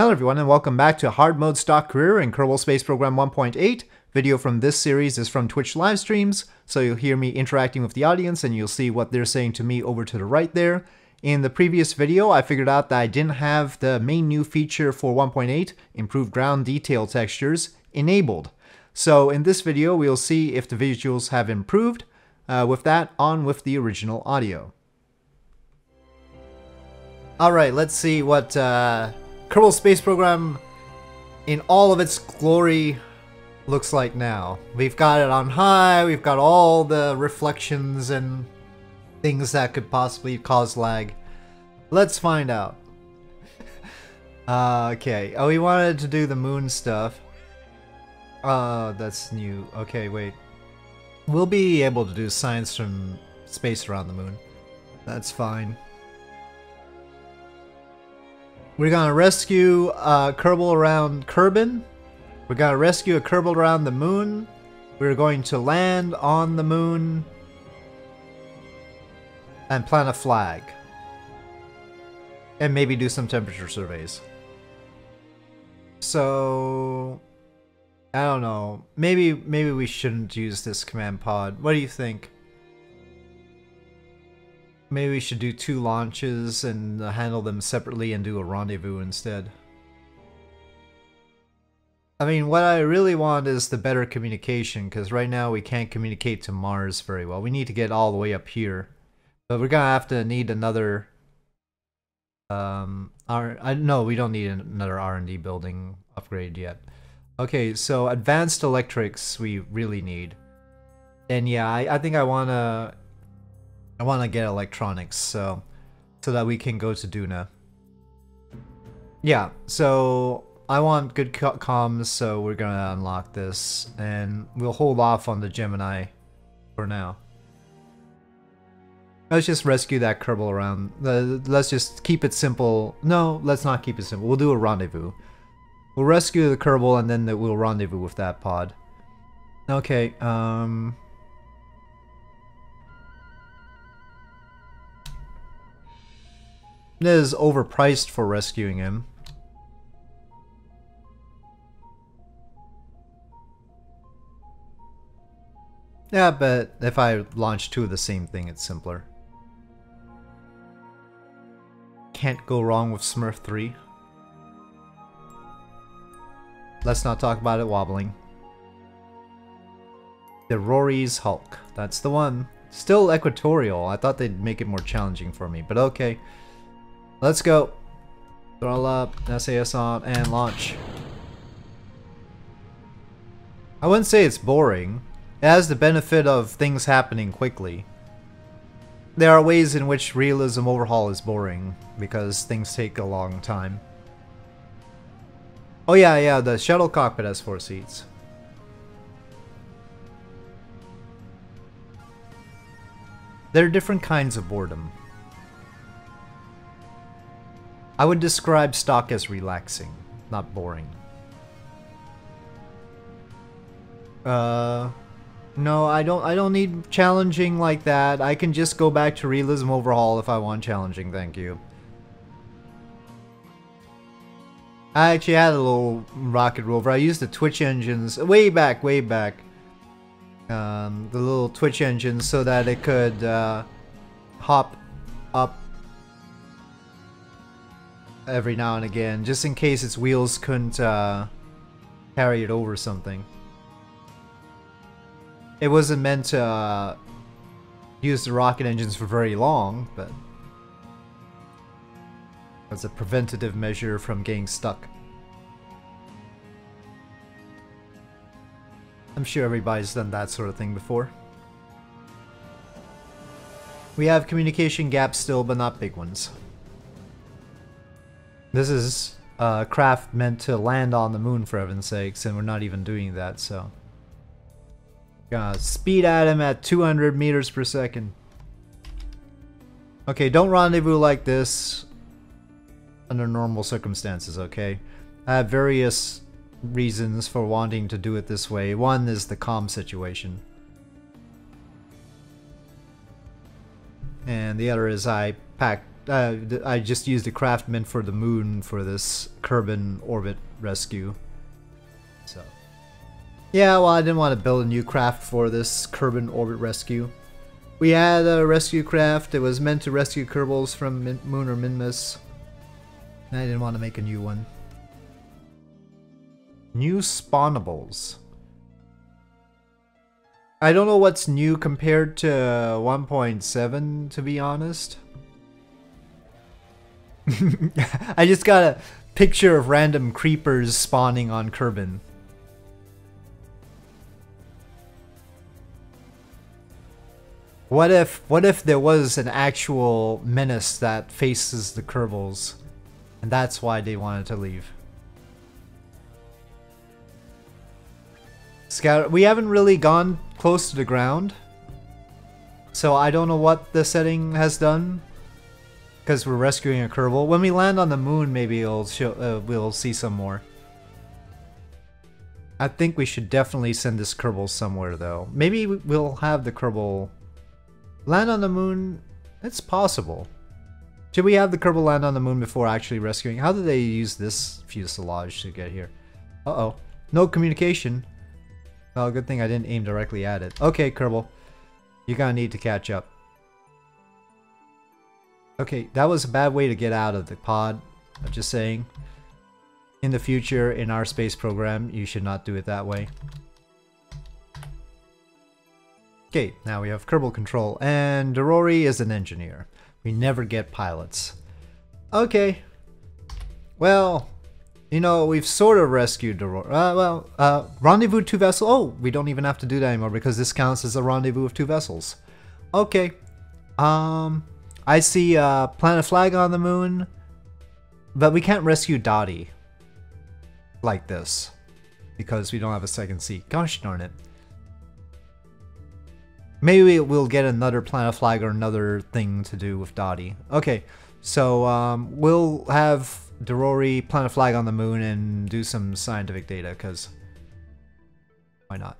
Hello everyone and welcome back to Hard Mode Stock Career in Kerbal Space Program 1.8. Video from this series is from Twitch live streams, so you'll hear me interacting with the audience and you'll see what they're saying to me over to the right there. In the previous video, I figured out that I didn't have the main new feature for 1.8, Improved Ground Detail Textures, enabled. So in this video, we'll see if the visuals have improved. Uh, with that, on with the original audio. Alright, let's see what uh, Kerbal Space Program in all of its glory looks like now. We've got it on high, we've got all the reflections and things that could possibly cause lag. Let's find out. uh, okay, oh, we wanted to do the Mun stuff. Uh, that's new. Okay, wait. We'll be able to do science from space around the Mun. That's fine. We're gonna rescue uh, Kerbal around Kerbin. We're gonna rescue a Kerbal around the Mun. We're going to land on the Mun and plant a flag. And maybe do some temperature surveys. So I don't know. Maybe maybe we shouldn't use this command pod. What do you think? Maybe we should do two launches and handle them separately and do a rendezvous instead. I mean, what I really want is the better communication, because right now we can't communicate to Mars very well. We need to get all the way up here. But we're gonna have to need another... Um, R I, no, we don't need another R&D building upgrade yet. Okay, so advanced electrics we really need. And yeah, I, I think I wanna I wanna get electronics, so so that we can go to Duna. Yeah, so I want good comms, so we're gonna unlock this, and we'll hold off on the Gemini for now. Let's just rescue that Kerbal around. let's just keep it simple. No, let's not keep it simple. We'll do a rendezvous. We'll rescue the Kerbal and then we'll rendezvous with that pod. Okay, um... is overpriced for rescuing him. Yeah, but if I launch two of the same thing, it's simpler. Can't go wrong with Smurf 3. Let's not talk about it wobbling. The Rory's Hulk. That's the one. Still equatorial. I thought they'd make it more challenging for me, but okay. Let's go. Throttle up, SAS on, and launch. I wouldn't say it's boring. It has the benefit of things happening quickly. There are ways in which realism overhaul is boring, because things take a long time. Oh yeah, yeah, the shuttle cockpit has four seats. There are different kinds of boredom. I would describe stock as relaxing, not boring. Uh, no, I don't. I don't need challenging like that. I can just go back to realism overhaul if I want challenging. Thank you. I actually had a little rocket rover. I used the Twitch engines way back, way back. Um, the little Twitch engines so that it could uh, hop up every now and again, just in case its wheels couldn't uh, carry it over something. It wasn't meant to uh, use the rocket engines for very long, but as a preventative measure from getting stuck. I'm sure everybody's done that sort of thing before. We have communication gaps still, but not big ones. This is uh, a craft meant to land on the Mun for heaven's sakes, and we're not even doing that, so... Gonna speed at him at 200 meters per second. Okay, don't rendezvous like this under normal circumstances, okay? I have various reasons for wanting to do it this way. One is the comm situation. And the other is I packed uh, I just used a craft meant for the Mun for this Kerbin orbit rescue. So, yeah, well, I didn't want to build a new craft for this Kerbin orbit rescue. We had a rescue craft. It was meant to rescue Kerbals from Min Moon or Minmus. I didn't want to make a new one. New spawnables. I don't know what's new compared to 1.7, to be honest. I just got a picture of random creepers spawning on Kerbin. What if what if there was an actual menace that faces the Kerbals, and that's why they wanted to leave? Scout we haven't really gone close to the ground. So I don't know what the setting has done. Because we're rescuing a Kerbal. When we land on the Mun, maybe it'll show, uh, we'll see some more. I think we should definitely send this Kerbal somewhere, though. Maybe we'll have the Kerbal land on the Mun. It's possible. Should we have the Kerbal land on the Mun before actually rescuing? How did they use this fuselage to get here? Uh-oh. No communication. Oh, good thing I didn't aim directly at it. Okay, Kerbal. You're gonna need to catch up. Okay, that was a bad way to get out of the pod. I'm just saying. In the future, in our space program, you should not do it that way. Okay, now we have Kerbal control, and Dorori is an engineer. We never get pilots. Okay. Well, you know, we've sort of rescued Aurora. Uh, well, uh, rendezvous two vessels. Oh, we don't even have to do that anymore because this counts as a rendezvous of two vessels. Okay. Um, I see uh, planet flag on the Mun, but we can't rescue Dottie like this because we don't have a second seat. Gosh darn it. Maybe we'll get another planet flag or another thing to do with Dottie. Okay, so um, we'll have Dorori plant a flag on the Mun and do some scientific data, because why not?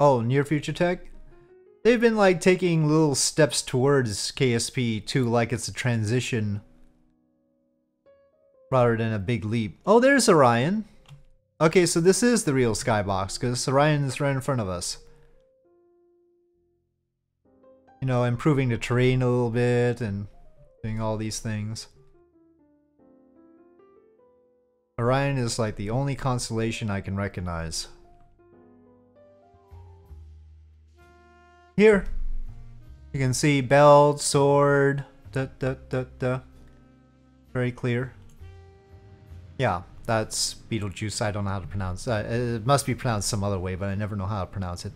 Oh, near future tech? They've been like taking little steps towards KSP too, like it's a transition rather than a big leap. Oh, there's Orion. Okay, so this is the real skybox, because Orion is right in front of us. You know, improving the terrain a little bit and doing all these things. Orion is like the only constellation I can recognize. Here, you can see belt, sword, da da da da. Very clear. Yeah, that's Betelgeuse. I don't know how to pronounce uh, it. must be pronounced some other way, but I never know how to pronounce it.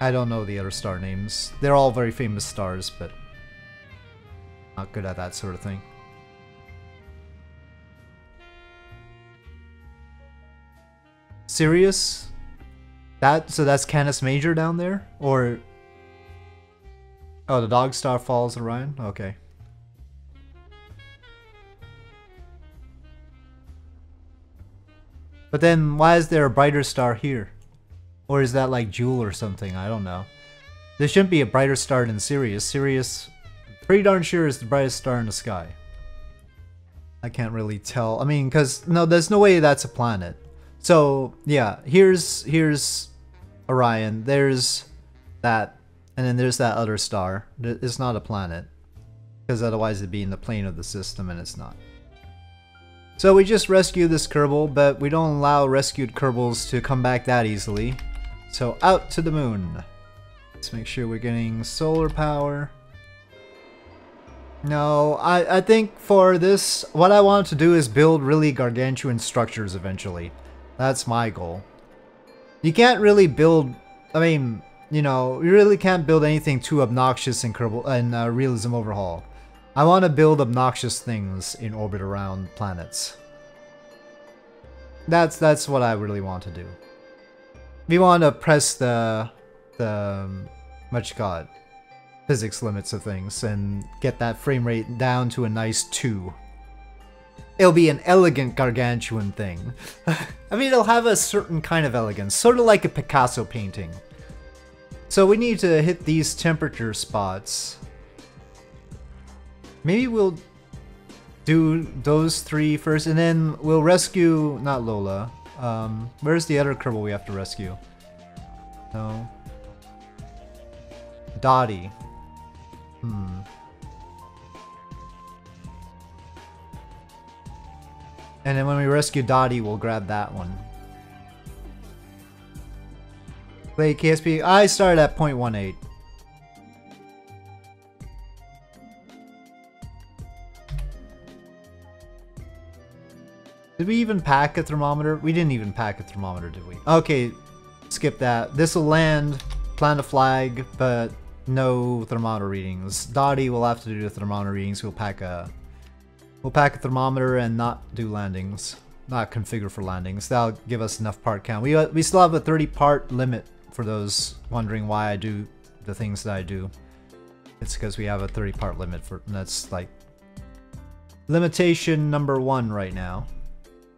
I don't know the other star names. They're all very famous stars, but not good at that sort of thing. Sirius? That so that's Canis Major down there? Or Oh, the dog star falls Orion? Okay. But then why is there a brighter star here? Or is that like Jewel or something? I don't know. There shouldn't be a brighter star than Sirius. Sirius, pretty darn sure is the brightest star in the sky. I can't really tell. I mean, because, no, there's no way that's a planet. So yeah, here's here's Orion. There's that, and then there's that other star. It's not a planet, because otherwise it'd be in the plane of the system, and it's not. So we just rescue this Kerbal, but we don't allow rescued Kerbals to come back that easily. So out to the moon. Let's make sure we're getting solar power. No, I, I think for this, what I want to do is build really gargantuan structures eventually. That's my goal. You can't really build, I mean, you know, you really can't build anything too obnoxious in, Kerbal, in uh, Realism Overhaul. I want to build obnoxious things in orbit around planets. That's that's what I really want to do. We want to press the the um, you call it, physics limits of things and get that frame rate down to a nice two it'll be an elegant gargantuan thing. I mean, it'll have a certain kind of elegance, sort of like a Picasso painting. So we need to hit these temperature spots. Maybe we'll do those three first, and then we'll rescue, not Lola. Um, where's the other Kerbal we have to rescue? No. Dottie. Hmm. And then when we rescue Dottie, we'll grab that one. Play KSP. I started at 0.18. Did we even pack a thermometer? We didn't even pack a thermometer, did we? Okay, skip that. This will land, plant a flag, but no thermometer readings. Dottie will have to do the thermometer readings. We'll pack a we'll pack a thermometer and not do landings. Not configure for landings. That'll give us enough part count. We uh, we still have a 30 part limit for those wondering why I do the things that I do. It's because we have a 30 part limit for that's like limitation number one right now.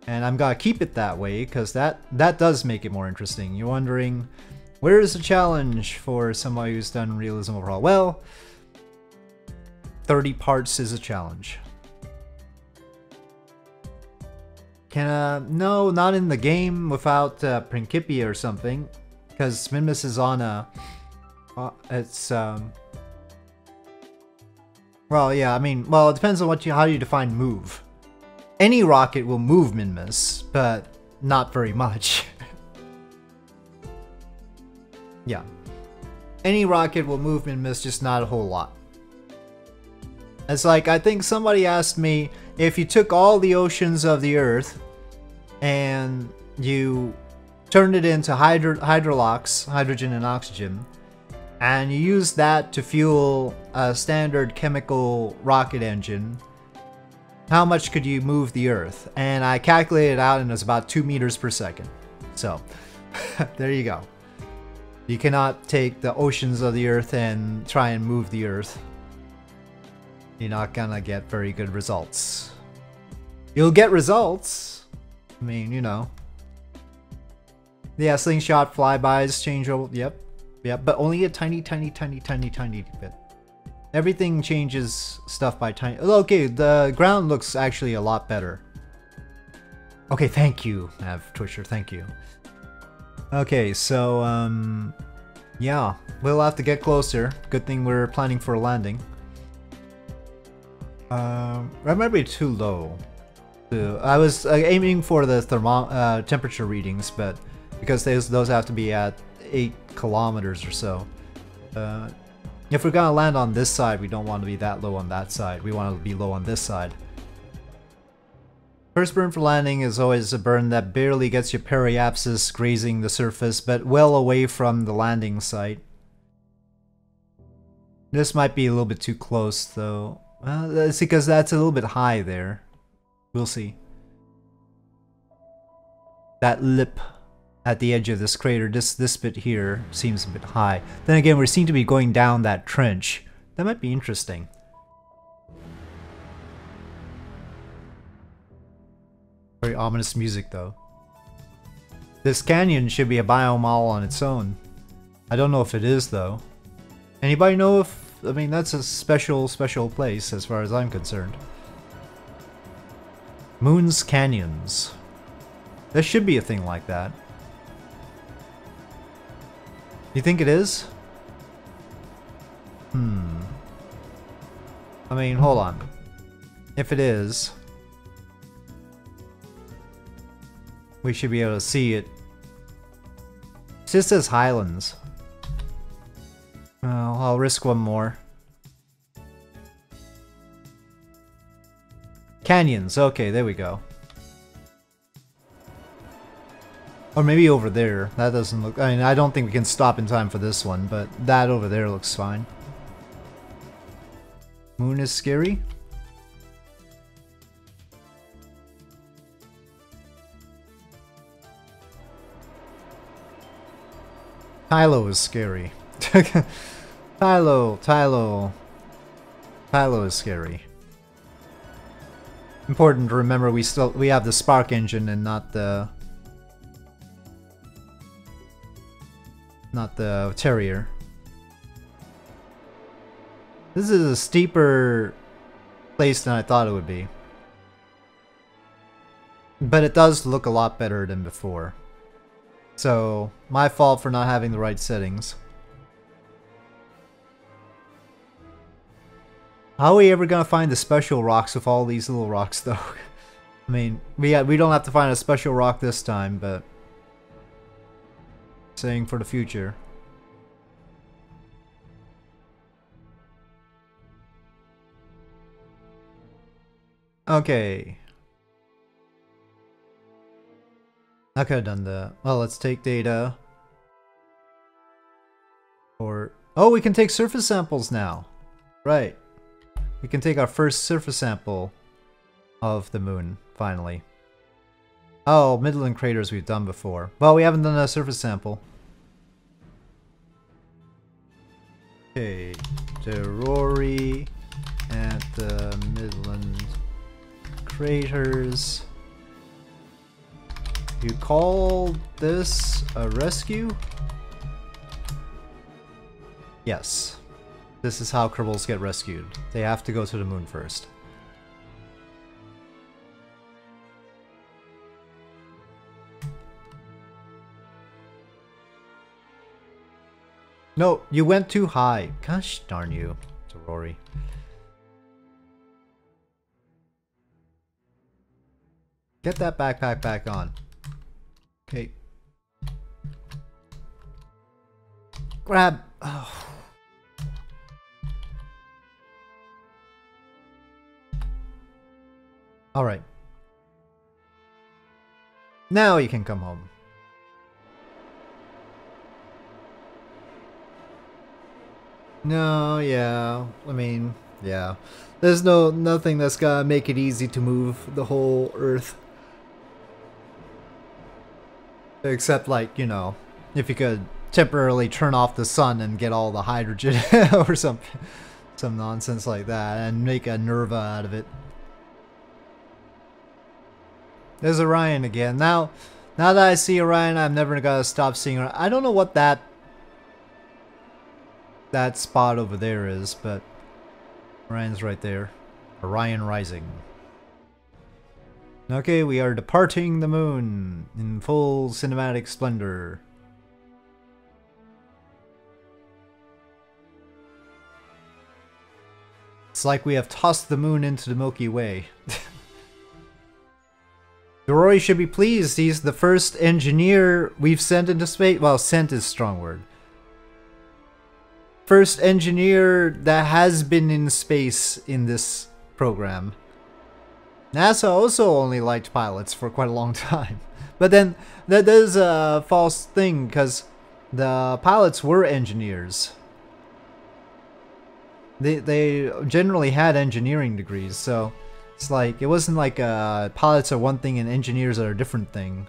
And I'm gonna keep it that way because that that does make it more interesting. You're wondering where is the challenge for somebody who's done realism overhaul? Well, 30 parts is a challenge. Can uh no, not in the game without uh, Principia or something, because Minmus is on a. Uh, it's um. Well, yeah, I mean, well, it depends on what you how you define move. Any rocket will move Minmus, but not very much. yeah. Any rocket will move Minmus, just not a whole lot. It's like, I think somebody asked me, if you took all the oceans of the Earth and you turned it into hydro hydrolox, hydrogen and oxygen, and you use that to fuel a standard chemical rocket engine, how much could you move the Earth? And I calculated out and it was about 2 meters per second. So, there you go. You cannot take the oceans of the Earth and try and move the Earth. You're not gonna get very good results. You'll get results. I mean, you know. Yeah, slingshot, flybys, change over. Yep. Yep, but only a tiny, tiny, tiny, tiny, tiny bit. Everything changes stuff by tiny. Okay, the ground looks actually a lot better. Okay, thank you, Nav Twitcher, thank you. Okay, so, um, yeah, we'll have to get closer. Good thing we're planning for a landing. Um, that might be too low. I was uh, aiming for the thermo uh, temperature readings, but because those those have to be at eight kilometers or so. Uh, if we're gonna land on this side, we don't want to be that low on that side. We want to be low on this side. First burn for landing is always a burn that barely gets your periapsis grazing the surface, but well away from the landing site. This might be a little bit too close, though. Well, uh, that's because that's a little bit high there. We'll see. That lip at the edge of this crater. This this bit here seems a bit high. Then again, we seem to be going down that trench. That might be interesting. Very ominous music though. This canyon should be a biome all on its own. I don't know if it is though. Anybody know if... I mean, that's a special, special place as far as I'm concerned. Mun's Canyons. There should be a thing like that. You think it is? Hmm. I mean, hold on. If it is, we should be able to see it. It just says Highlands. I'll risk one more. Canyons, okay, there we go. Or maybe over there. That doesn't look... I mean, I don't think we can stop in time for this one, but that over there looks fine. Mun is scary? Tylo is scary. Tylo, Tylo. Tylo is scary. Important to remember we still we have the spark engine and not the not the Terrier. This is a steeper place than I thought it would be. But it does look a lot better than before. So, my fault for not having the right settings. How are we ever gonna find the special rocks with all these little rocks though? I mean, we, uh, we don't have to find a special rock this time, but... Saying for the future. Okay. I could have done that. Well, let's take data. Or... Oh, we can take surface samples now. Right. We can take our first surface sample of the Mun, finally. Oh, Midland craters we've done before. Well, we haven't done a surface sample. Okay, Rory at the Midland craters. You call this a rescue? Yes. This is how Kerbals get rescued. They have to go to the Mun first. No, you went too high. Gosh darn you, to Rory. Get that backpack back on. Okay. Grab. Alright. Now you can come home. No, yeah. I mean, yeah. There's no nothing that's gonna make it easy to move the whole Earth. Except like, you know, if you could temporarily turn off the sun and get all the hydrogen or some some nonsense like that and make a Nerva out of it. There's Orion again. Now, now that I see Orion, I'm never gonna stop seeing her. I don't know what that that spot over there is, but Orion's right there. Orion Rising. Okay, we are departing the Mun in full cinematic splendor. It's like we have tossed the Mun into the Milky Way. Rory should be pleased. He's the first engineer we've sent into space. Well, sent is strong word. First engineer that has been in space in this program. NASA also only liked pilots for quite a long time. But then that is a false thing because the pilots were engineers. They, they generally had engineering degrees, so it's like, it wasn't like uh, pilots are one thing and engineers are a different thing.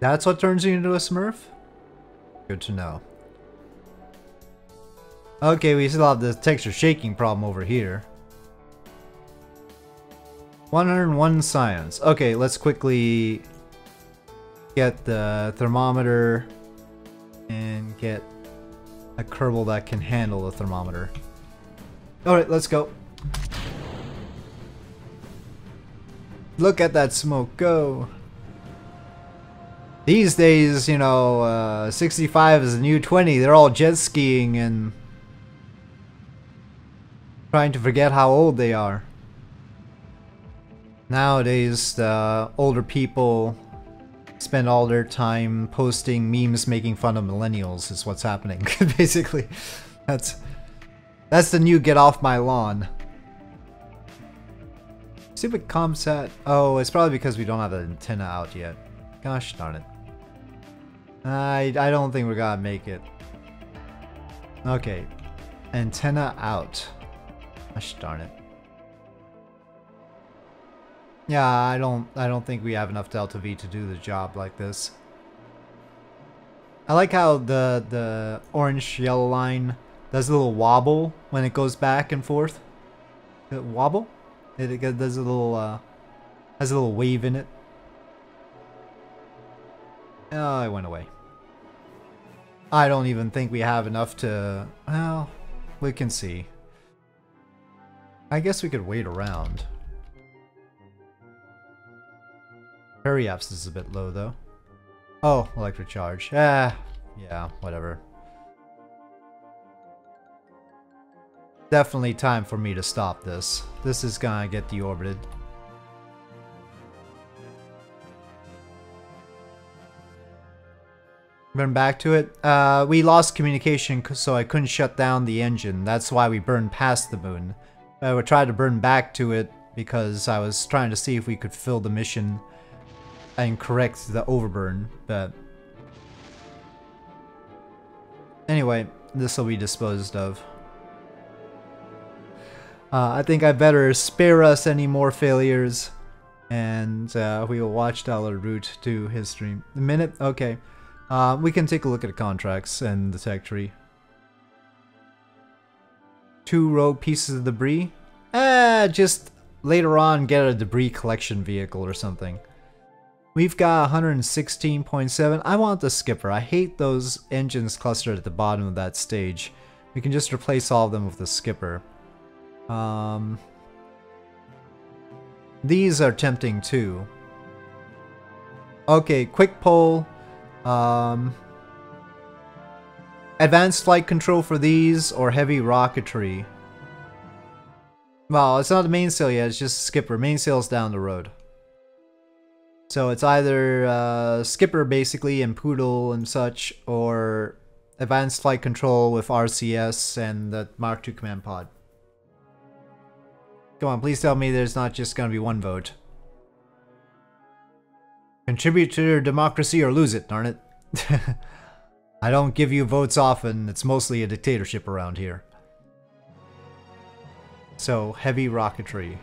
That's what turns you into a smurf? Good to know. Okay, we still have the texture shaking problem over here. 101 science. Okay, let's quickly get the thermometer and get a Kerbal that can handle the thermometer. Alright, let's go. Look at that smoke go. These days, you know, uh, 65 is a new 20. They're all jet skiing and trying to forget how old they are. Nowadays, the older people spend all their time posting memes making fun of millennials is what's happening, basically. That's that's the new get off my lawn. Stupid ComSat. Oh, it's probably because we don't have the antenna out yet. Gosh darn it. I, I don't think we're gonna make it. Okay. Antenna out. Gosh darn it. Yeah, I don't I don't think we have enough Delta V to do the job like this. I like how the the orange yellow line does a little wobble when it goes back and forth. It wobble? It, it does a little, uh, has a little wave in it. Oh, it went away. I don't even think we have enough to, well, we can see. I guess we could wait around. Periapps is a bit low though. Oh, electric charge. Ah, yeah, whatever. Definitely time for me to stop this. This is gonna get deorbited. Burn back to it. Uh, we lost communication so I couldn't shut down the engine. That's why we burned past the Mun. I would try to burn back to it because I was trying to see if we could fill the mission and correct the overburn, but... Anyway, this will be disposed of. Uh, I think I better spare us any more failures, and uh, we will watch Dollar Root to his stream. A minute? Okay. Uh, we can take a look at the contracts and the tech tree. Two rogue pieces of debris? Eh, just later on get a debris collection vehicle or something. We've got 116.7. I want the skipper. I hate those engines clustered at the bottom of that stage. We can just replace all of them with the skipper. Um, these are tempting too. Okay, quick poll. Um, advanced flight control for these or heavy rocketry? Well, it's not the mainsail yet, it's just skipper. Mainsail's down the road. So it's either uh, skipper basically and poodle and such, or advanced flight control with RCS and the Mark II command pod. Come on, please tell me there's not just gonna be one vote. Contribute to your democracy or lose it, darn it. I don't give you votes often, it's mostly a dictatorship around here. So, heavy rocketry.